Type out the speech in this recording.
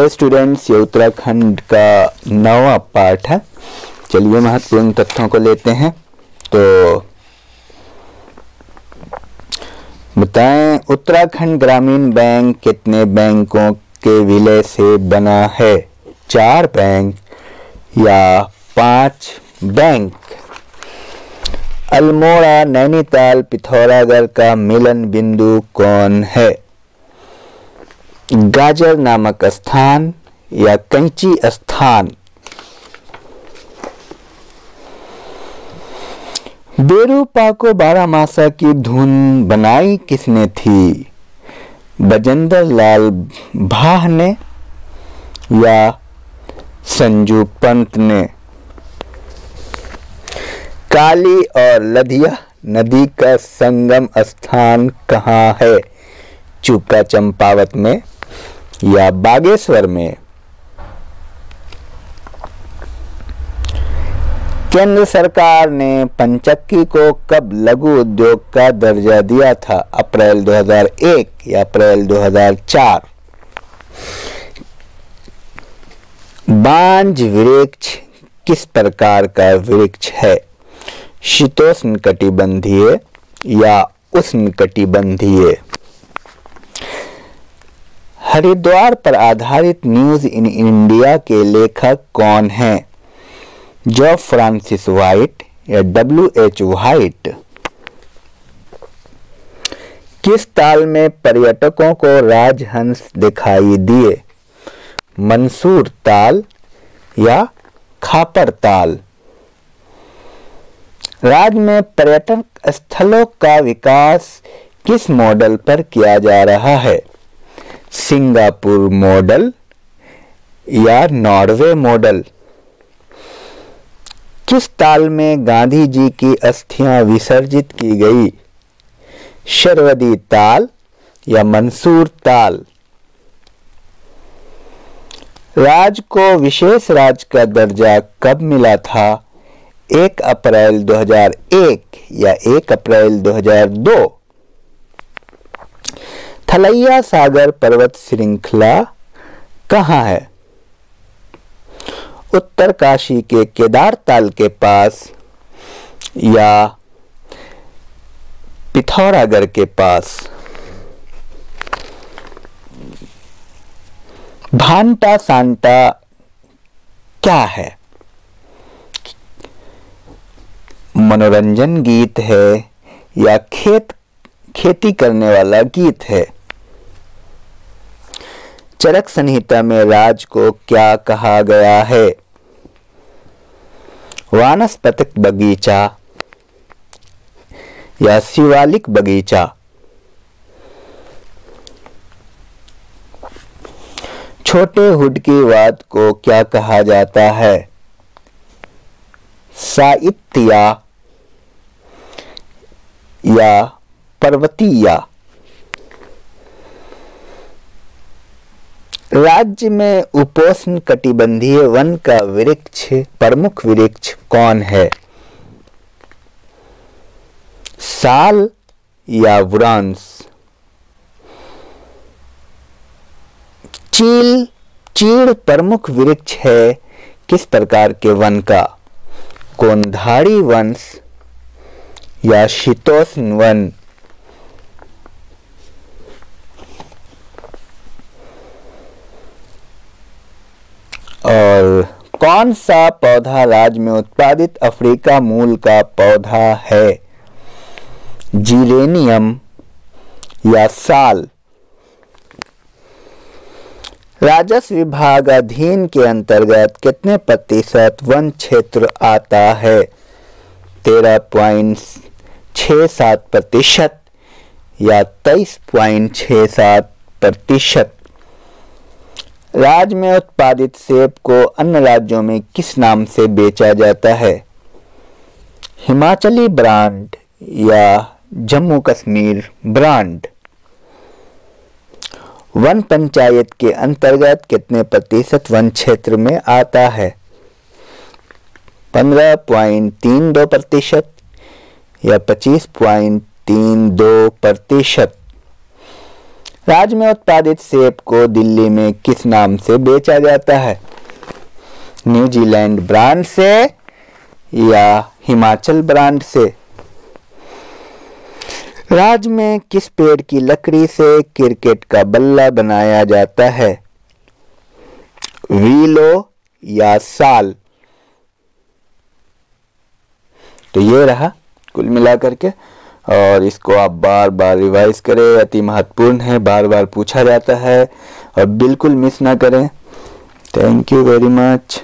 Students ये उत्तराखंड का नवा पार्ट है। चलिए महत्वपूर्ण तथ्यों को लेते हैं। तो बताएँ, उत्तराखंड ग्रामीण बैंक कितने बैंकों के विलय से बना है? चार बैंक या पाँच बैंक? अल्मोड़ा, नैनीताल, पिथौरागढ़ का मिलन बिंदु कौन है? गाजर नामक स्थान या कंची स्थान। बेरूपा को बारह मासा की धुन बनाई किसने थी? बजेंद्र लाल भाह ने या संजू पंत ने? काली और लधिया नदी का संगम स्थान कहाँ है? चुका चंपावत में। या बागेश्वर में। केंद्र सरकार ने पंचक्की को कब लघु उद्योग का दर्जा दिया था? अप्रैल 2001 या अप्रैल 2004 बांझ वृक्ष किस प्रकार का वृक्ष है? शीतोष्ण कटिबंधीय या उष्ण कटिबंधीय? हरिद्वार पर आधारित न्यूज़ इन इंडिया के लेखक कौन हैं? जॉब फ्रांसिस वाइट या डब्ल्यू एच वाइट किस ताल में पर्यटकों को राजहंस दिखाई दिए? मंसूर ताल या खापर ताल? राज्य में पर्यटक स्थलों का विकास किस मॉडल पर किया जा रहा है? सिंगापुर मॉडल या नॉर्वे मॉडल किस ताल में गांधी जी की अस्थियाँ विसर्जित की गई? शर्वदी ताल या मंसूर ताल? राज को विशेष राज का दर्जा कब मिला था? एक अप्रैल 2001 या एक अप्रैल 2002 थलैया सागर पर्वत श्रृंखला कहाँ है? उत्तर काशी के केदार ताल के पास या पिथौरागढ़ के पास? भांटा सांटा क्या है? मनोरंजन गीत है या खेत, खेती करने वाला गीत है? चरक संहिता में राज को क्या कहा गया है? वानस्पतिक बगीचा या शिवालिक बगीचा? छोटे हुड की वाद को क्या कहा जाता है? साहित्या या पर्वतीया? राज्य में उपोष्ण कटिबंधीय वन का वृक्ष प्रमुख वृक्ष कौन है? साल या व्रांस चील, चीड़ प्रमुख वृक्ष है किस प्रकार के वन का? कोंधारी वंश या शीतोष्ण वन? और कौन सा पौधा राज्य में उत्पादित अफ्रीका मूल का पौधा है? जीरेनियम या साल? राजस्व विभाग अधीन के अंतर्गत कितने प्रतिशत वन क्षेत्र आता है? तेरह पॉइंट छ सात प्रतिशत या तेईस पॉइंट छ सात प्रतिशत? राज्य में उत्पादित सेब को अन्य राज्यों में किस नाम से बेचा जाता है? हिमाचली ब्रांड या जम्मू कश्मीर ब्रांड? वन पंचायत के अंतर्गत कितने प्रतिशत वन क्षेत्र में आता है? पंद्रह पॉइंट तीन दो प्रतिशत या पच्चीस पॉइंट तीन दो प्रतिशत? राज्य में उत्पादित सेब को दिल्ली में किस नाम से बेचा जाता है? न्यूजीलैंड ब्रांड से या हिमाचल ब्रांड से? राज्य में किस पेड़ की लकड़ी से क्रिकेट का बल्ला बनाया जाता है? वीलो या साल? तो ये रहा कुल मिलाकर के। और इसको आप बार बार रिवाइज करें, अति महत्वपूर्ण है बार बार पूछा जाता है और बिल्कुल मिस ना करें। Thank you very much